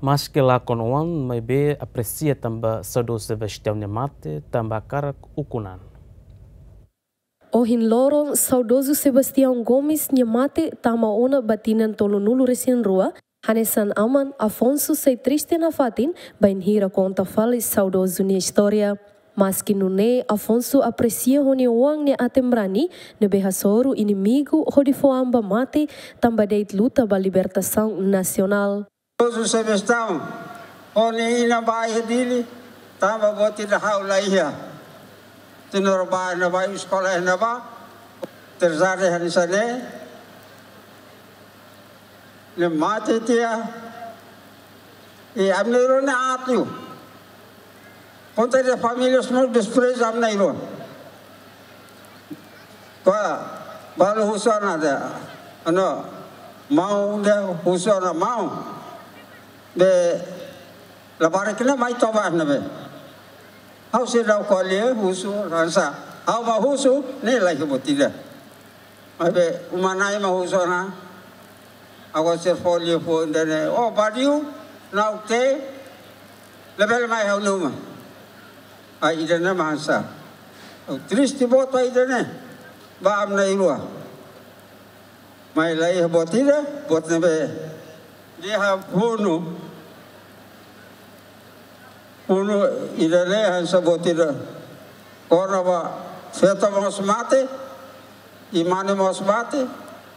Mas que lá com o ano, mas bem aprecia também Sado Sebastião Nemate, também cara ukunan. O lorong saudoso Sebastião Gomes Nyamate tama ona batinan tolo nulu resin rua, Hanesan Aman Afonso sei triste na fatin, bain hira conta fala saudoso ni história. Mas que nune Afonso aprecia honi uang ne atembrani ne behasoru inimigo hodi foamba mate tamba deit luta ba libertação nacional. Todos os semestão, onde ina baia dele, tava botina haula ia. Tinor baia na baia, escola na baia, terzare hanisane, le mate tia, e amneiro na atiu. Ponta de famílias não despreza amneiro. Qua, balu husana da, ano, mau da husana mau. be labare kila mai toba na be. Hau se rau ko le husu ransa. Hau ma husu ne la ke botida mai be umanai ma husu na ago se folio fo ndene o badiu na te lebel mai hau numa ai idena mansa o tristi boto idene. Ba amna irua mai lai botila botne be. they have Punu. Punu idare sabotira korava Feta was mate. Imani was mate.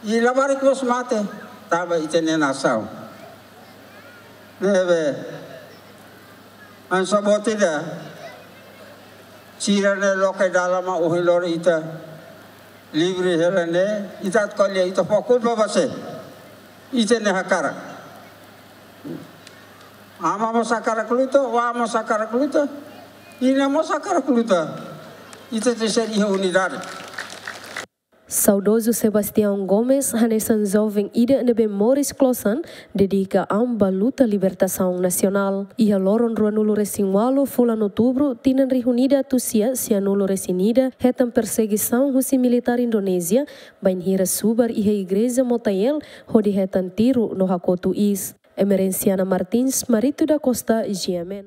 ilabarik was mosmate, taba itene nasau. Neve and sabotira sira ne loke dalama uhilor ita livre helene. itat kolya ita pakul babase itene hakarak. Ama mo sakara kluta wa mo sakara kluta ina unidade Saudoso Sebastião Gomes, ida nebe Morris Closan, dedica a uma luta libertação nacional. E a loron ruanulo resinwalo fulan outubro, tinan reunida tusia se anulo resinida, retam perseguição rusi militar Indonésia, bain hira subar e a igreja Motael, hodi retan tiro no Hakotu Is. Emerenciana Martins, Marito da Costa, GMN.